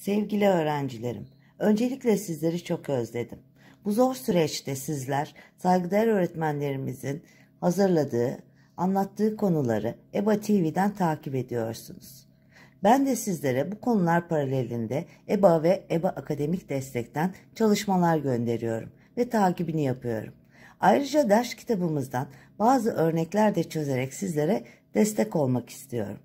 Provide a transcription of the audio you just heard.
Sevgili öğrencilerim, öncelikle sizleri çok özledim. Bu zor süreçte sizler saygıdeğer öğretmenlerimizin hazırladığı, anlattığı konuları EBA TV'den takip ediyorsunuz. Ben de sizlere bu konular paralelinde EBA ve EBA Akademik Destek'ten çalışmalar gönderiyorum ve takibini yapıyorum. Ayrıca ders kitabımızdan bazı örnekler de çözerek sizlere destek olmak istiyorum.